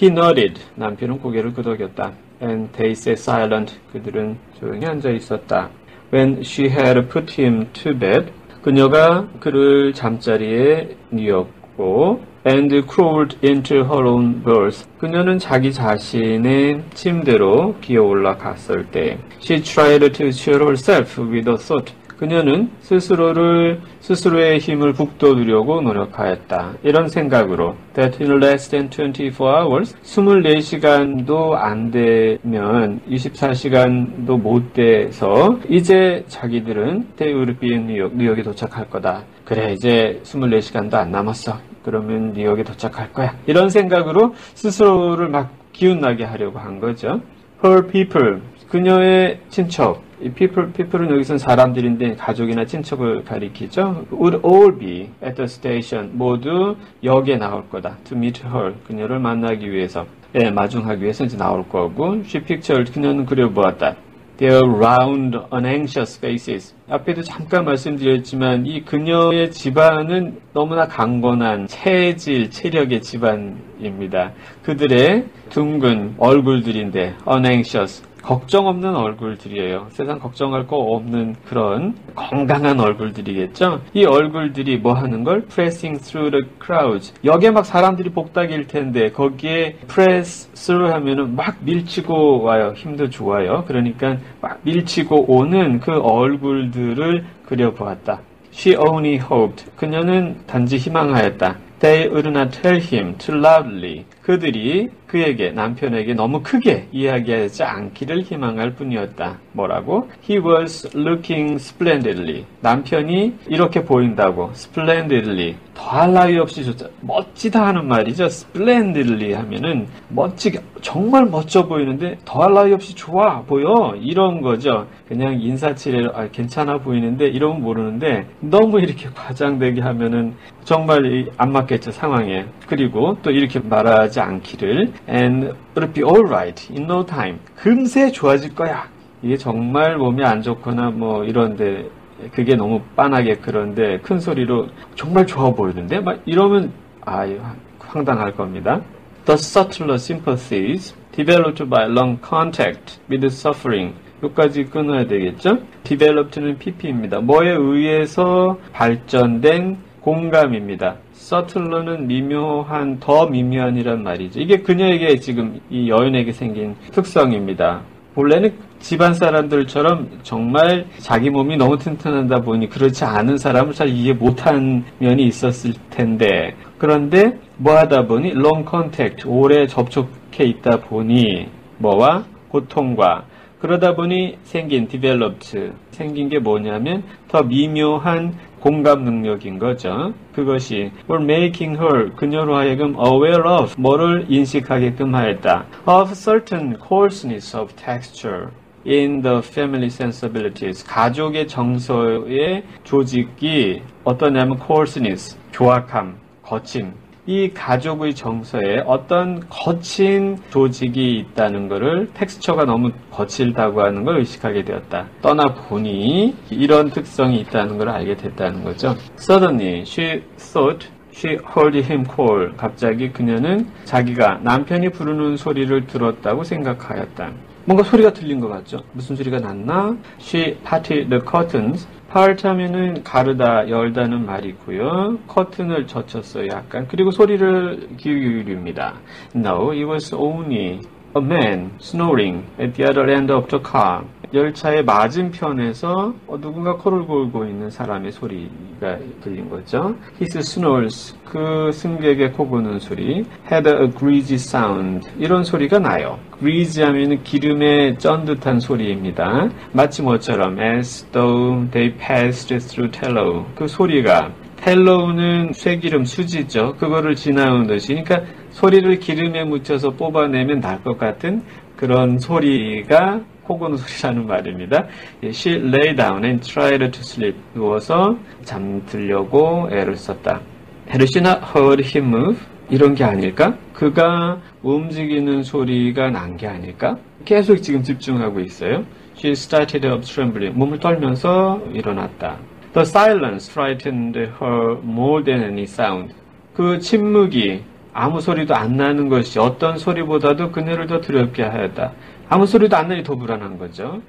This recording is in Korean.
He nodded. 남편은 고개를 끄덕였다. And they sat silent. 그들은 조용히 앉아 있었다. When she had put him to bed. 그녀가 그를 잠자리에 뉘었고 and crawled into her own berth. 그녀는 자기 자신의 침대로 기어 올라갔을 때 she tried to cheer herself with a thought. 그녀는 스스로를 스스로의 힘을 북돋으려고 노력하였다. 이런 생각으로 that in less than 24 hours 24시간도 안 되면 24시간도 못 돼서 이제 자기들은 in 뉴욕, 뉴욕에 도착할 거다. 그래 이제 24시간도 안 남았어. 그러면 뉴욕에 도착할 거야. 이런 생각으로 스스로를 막 기운나게 하려고 한 거죠. Her people 그녀의 친척 이 people, people은 여기서는 사람들인데 가족이나 친척을 가리키죠. would all be at the station. 모두 역에 나올 거다. to meet her. 그녀를 만나기 위해서. 예, 마중하기 위해서 이제 나올 거고. she pictured. 그녀는 그려보았다. Their round, unanxious faces. 앞에도 잠깐 말씀드렸지만 이 그녀의 집안은 너무나 강건한 체질, 체력의 집안입니다. 그들의 둥근 얼굴들인데 unanxious, 걱정 없는 얼굴들이에요. 세상 걱정할 거 없는 그런 건강한 얼굴들이겠죠. 이 얼굴들이 뭐 하는 걸 pressing through the crowds. 여기에 막 사람들이 복닥일 텐데 거기에 press through 하면은 막 밀치고 와요. 힘도 좋아요. 그러니까 막 밀치고 오는 그 얼굴들을 그려보았다. She only hoped. 그녀는 단지 희망하였다. They would not tell him too loudly. 그들이 그에게 남편에게 너무 크게 이야기하지 않기를 희망할 뿐이었다. 뭐라고? He was looking splendidly. 남편이 이렇게 보인다고. splendidly. 더할 나위 없이 좋다. 멋지다 하는 말이죠. splendidly 하면은 멋지게 정말 멋져 보이는데 더할 나위 없이 좋아 보여. 이런 거죠. 그냥 인사치레로 아, 괜찮아 보이는데 이러면 모르는데 너무 이렇게 과장되게 하면은 정말 안 맞겠죠 상황에. 그리고 또 이렇게 말하지 않기를 and it'll be alright in no time. 금세 좋아질 거야. 이게 정말 몸이 안 좋거나 뭐 이런데 그게 너무 빤하게 그런데 큰 소리로 정말 좋아 보이는데 막 이러면 아 황당할 겁니다. The subtler sympathies developed by long contact with suffering 여기까지 끊어야 되겠죠? developed는 pp입니다. 뭐에 의해서 발전된 공감입니다. 서틀러는 미묘한, 더 미묘한이란 말이죠. 이게 그녀에게 지금 이 여인에게 생긴 특성입니다. 본래는 집안 사람들처럼 정말 자기 몸이 너무 튼튼하다 보니 그렇지 않은 사람을 잘 이해 못한 면이 있었을 텐데 그런데 뭐 하다 보니 long 오래 접촉해 있다 보니 뭐와 고통과 그러다 보니 생긴 developed 생긴 게 뭐냐면 더 미묘한 공감 능력인 거죠. 그것이 were making her 그녀로 하여금 aware of 뭐를 인식하게끔 하였다. of certain coarseness of texture in the family sensibilities 가족의 정서의 조직이 어떠냐면 coarseness 조악함 거침 이 가족의 정서에 어떤 거친 조직이 있다는 것을 텍스처가 너무 거칠다고 하는 걸 의식하게 되었다. 떠나보니 이런 특성이 있다는 걸 알게 됐다는 거죠. Suddenly she thought She heard him call. 갑자기 그녀는 자기가 남편이 부르는 소리를 들었다고 생각하였다. 뭔가 소리가 들린 것 같죠? 무슨 소리가 났나? She parted the curtains. 파르타면은 가르다, 열다는 말이고요. 커튼을 젖혔어요, 약간. 그리고 소리를 기울입니다. No, it was only a man snoring at the other end of the car. 열차의 맞은편에서 어, 누군가 코를 골고 있는 사람의 소리가 들린 거죠. His snores, 그 승객의 코 고는 소리, had a greasy sound. 이런 소리가 나요. greasy 하면 기름에 쩐 듯한 소리입니다. 마치 뭐처럼 as though they passed through tallow. 그 소리가 텔로우는 쇠기름 수지죠. 그거를 지나온 듯이. 그러니까 소리를 기름에 묻혀서 뽑아내면 날 것 같은 그런 소리가 코고는 소리라는 말입니다. She lay down and tried to sleep. 누워서 잠들려고 애를 썼다. Had she not heard him move? 이런 게 아닐까? 그가 움직이는 소리가 난 게 아닐까? 계속 지금 집중하고 있어요. She started up trembling. 몸을 떨면서 일어났다. The silence frightened her more than any sound. 그 침묵이 아무 소리도 안 나는 것이 어떤 소리보다도 그녀를 더 두렵게 하였다. 아무 소리도 안 나니 더 불안한 거죠.